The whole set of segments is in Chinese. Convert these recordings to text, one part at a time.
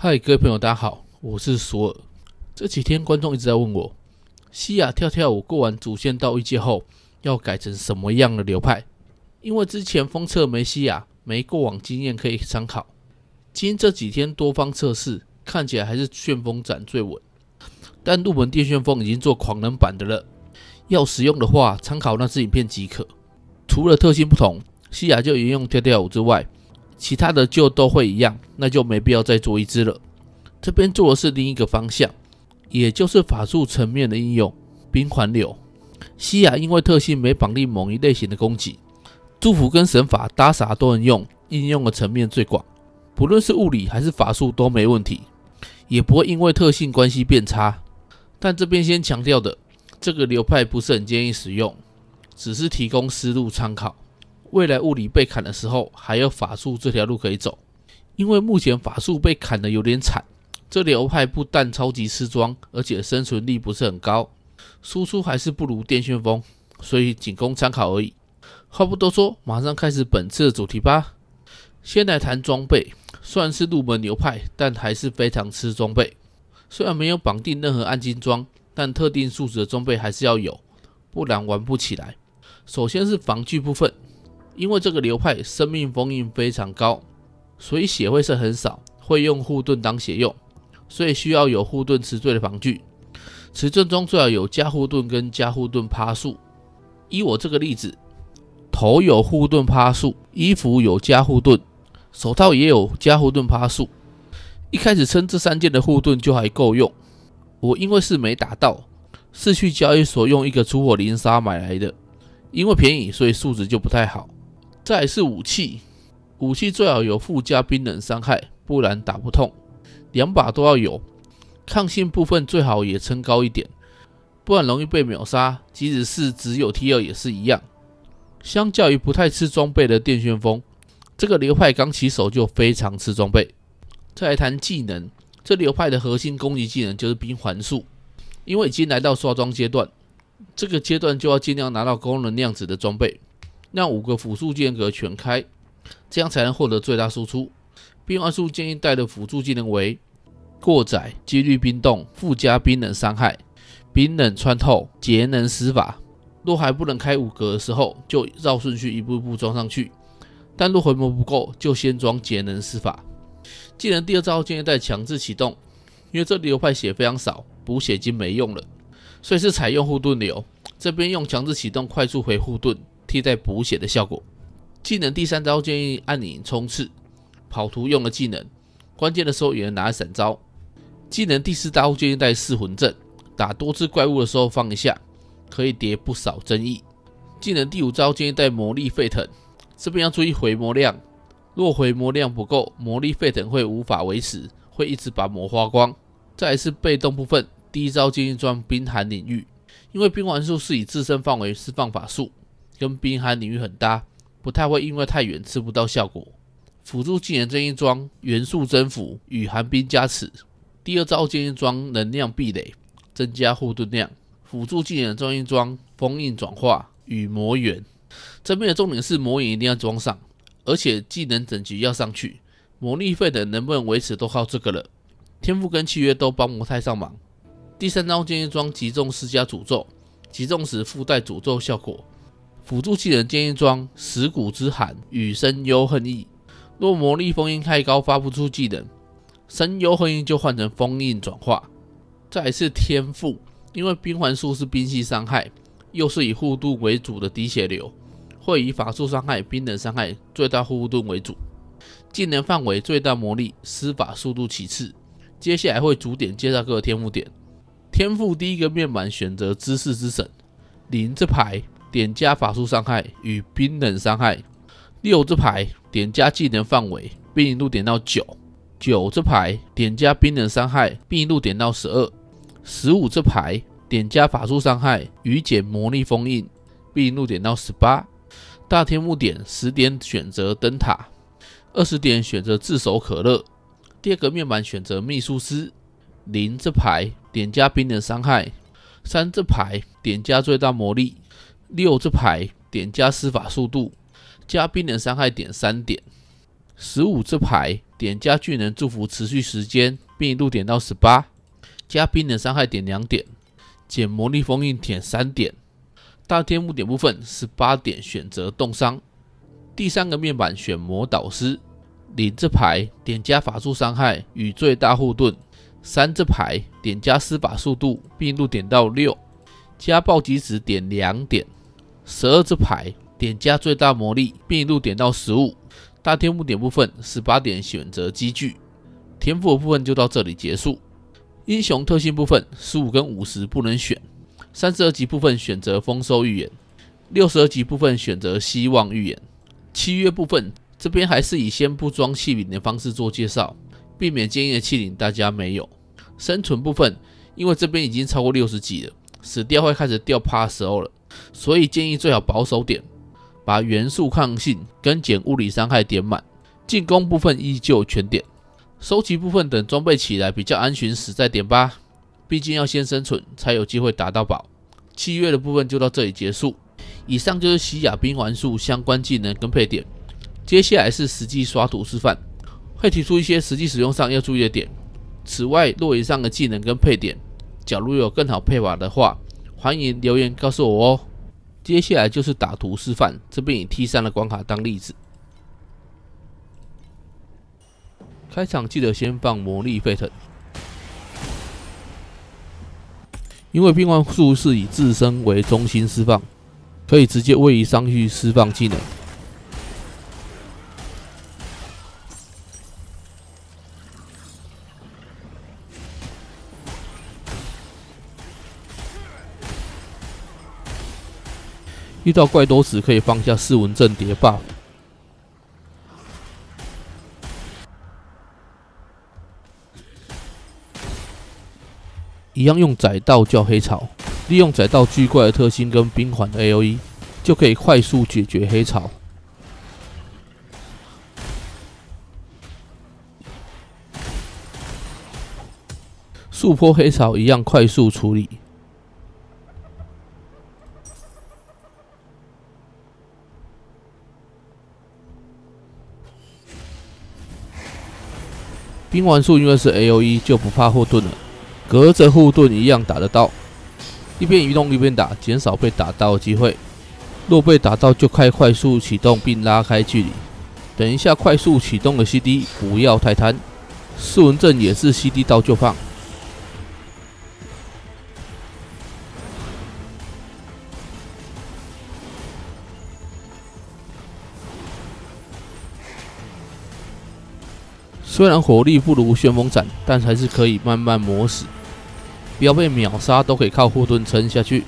嗨，各位朋友，大家好，我是索尔。这几天观众一直在问我，西亚跳跳舞过完主线到一阶后，要改成什么样的流派？因为之前封测没西亚，没过往经验可以参考。今这几天多方测试，看起来还是旋风斩最稳。但入门电旋风已经做狂人版的了，要使用的话，参考那支影片即可。除了特性不同，西亚就沿用跳跳舞之外。其他的就都会一样，那就没必要再做一只了。这边做的是另一个方向，也就是法术层面的应用。冰环柳，西亚因为特性没绑定某一类型的攻击，祝福跟神法搭啥都能用，应用的层面最广，不论是物理还是法术都没问题，也不会因为特性关系变差。但这边先强调的，这个流派不是很建议使用，只是提供思路参考。未来物理被砍的时候，还有法术这条路可以走。因为目前法术被砍的有点惨，这流派不但超级吃装，而且生存力不是很高，输出还是不如电旋风，所以仅供参考而已。话不多说，马上开始本次的主题吧。先来谈装备，算是入门流派，但还是非常吃装备。虽然没有绑定任何暗金装，但特定数值的装备还是要有，不然玩不起来。首先是防具部分。因为这个流派生命封印非常高，所以血会是很少，会用护盾当血用，所以需要有护盾持坠的防具。持盾中最好有加护盾跟加护盾趴数。以我这个例子，头有护盾趴数，衣服有加护盾，手套也有加护盾趴数。一开始撑这三件的护盾就还够用。我因为是没打到，是去交易所用一个出火灵砂买来的，因为便宜，所以素质就不太好。再是武器，武器最好有附加冰冷伤害，不然打不痛。两把都要有，抗性部分最好也撑高一点，不然容易被秒杀。即使是只有 T 二也是一样。相较于不太吃装备的电旋风，这个流派刚起手就非常吃装备。再来谈技能，这流派的核心攻击技能就是冰环术，因为已经来到刷装阶段，这个阶段就要尽量拿到功能量子的装备。让五个辅助间隔全开，这样才能获得最大输出。冰幻术建议带的辅助技能为过载、几率冰冻、附加冰冷伤害、冰冷穿透、节能施法。若还不能开五格的时候，就绕顺序一步一步装上去。但若回魔不够，就先装节能施法。技能第二招建议带强制启动，因为这流派血非常少，补血已经没用了，所以是采用护盾流。这边用强制启动快速回护盾。替代补血的效果。技能第三招建议暗影冲刺，跑图用的技能，关键的时候也能拿闪招。技能第四招建议带噬魂阵，打多只怪物的时候放一下，可以叠不少增益。技能第五招建议带魔力沸腾，这边要注意回魔量，若回魔量不够，魔力沸腾会无法维持，会一直把魔花光。再是被动部分，第一招建议装冰寒领域，因为冰环术是以自身范围释放法术。跟冰寒领域很搭，不太会因为太远吃不到效果。辅助技能这一装元素增幅与寒冰加持。第二招建议装能量壁垒，增加护盾量。辅助技能这一装封印转化与魔元。这边的重点是魔眼一定要装上，而且技能等级要上去。魔力费的能不能维持都靠这个了。天赋跟契约都帮不太上忙。第三招建议装集中施加诅咒，集中时附带诅咒效果。辅助技能建议装蚀骨之寒与深幽恨意。若魔力封印太高，发不出技能，深幽恨意就换成封印转化。再是天赋，因为冰环术是冰系伤害，又是以护盾为主的滴血流，会以法术伤害、冰冷伤害最大护盾为主。技能范围最大魔力，施法速度其次。接下来会逐点介绍各个天赋点。天赋第一个面板选择知识之神，零这牌。点加法术伤害与冰冷伤害，六这牌点加技能范围，冰一路点到九；九这牌点加冰冷伤害，冰一路点到十二；十五这牌点加法术伤害与减魔力封印，冰一路点到十八。大天幕点十点选择灯塔，二十点选择炙手可热。第二个面板选择秘书师，零这牌点加冰冷伤害，三这牌点加最大魔力。六这牌点加施法速度，加冰冷伤害点三点。十五这牌点加巨人祝福持续时间，并一路点到十八，加冰能伤害点两点，减魔力封印点三点。大天幕点部分十八点选择冻伤。第三个面板选魔导师，零这牌点加法术伤害与最大护盾。三这牌点加施法速度，并一路点到六，加暴击值点两点。十二支牌点加最大魔力，并一路点到十五。大天幕点部分十八点选择积聚。天赋的部分就到这里结束。英雄特性部分十五跟五十不能选。三十二级部分选择丰收预言，六十二级部分选择希望预言。契约部分这边还是以先不装器皿的方式做介绍，避免坚硬的器皿大家没有。生存部分，因为这边已经超过六十级了，死掉会开始掉趴时候了，所以建议最好保守点，把元素抗性跟减物理伤害点满。进攻部分依旧全点，收集部分等装备起来比较安全时再点吧。毕竟要先生存，才有机会打到宝。契约的部分就到这里结束。以上就是西亚冰环术相关技能跟配点。接下来是实际刷图示范，会提出一些实际使用上要注意的点。此外，若以上的技能跟配点，假如有更好配法的话，欢迎留言告诉我哦。接下来就是打图示范，这边以 T 三的关卡当例子。开场记得先放魔力沸腾。因为冰环术是以自身为中心释放，可以直接位移上去释放技能。遇到怪多时，可以放下四文阵叠 buff。一样用窄道叫黑潮，利用窄道巨怪的特性跟冰环 A O E，就可以快速解决黑潮。速坡黑潮一样快速处理。冰环术因为是 A O E，就不怕护盾了。隔着护盾一样打得到，一边移动一边打，减少被打到的机会。若被打到，就开快速启动并拉开距离。等一下快速启动的 CD，不要太贪。四文阵也是 CD 到就放。虽然火力不如旋风斩，但还是可以慢慢磨死。不要被秒杀，都可以靠护盾撑下去。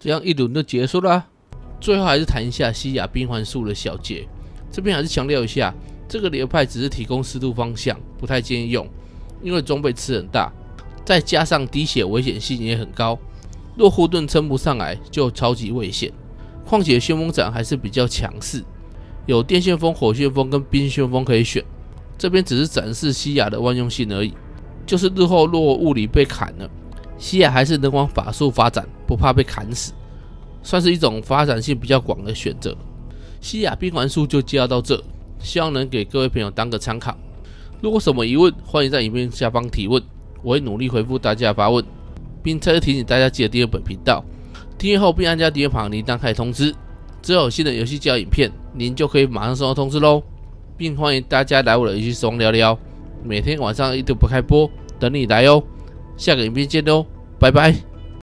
这样一轮就结束了。最后还是谈一下西亚冰环术的小结。这边还是强调一下，这个流派只是提供适度方向，不太建议用，因为装备吃很大，再加上滴血危险性也很高。若护盾撑不上来，就超级危险。况且旋风斩还是比较强势。有电旋风、火旋风跟冰旋风可以选，这边只是展示西亚的万用性而已。就是日后若物理被砍了，西亚还是能往法术发展，不怕被砍死，算是一种发展性比较广的选择。西亚冰环术就介绍到这，希望能给各位朋友当个参考。如果什么疑问，欢迎在影片下方提问，我会努力回复大家发问，并再次提醒大家记得订阅本频道，订阅后并按下订阅旁铃铛开通知。只要有新的游戏教影片，您就可以马上收到通知喽，并欢迎大家来我的游戏时光聊聊，每天晚上一度不开播，等你来哦。下个影片见喽，拜拜。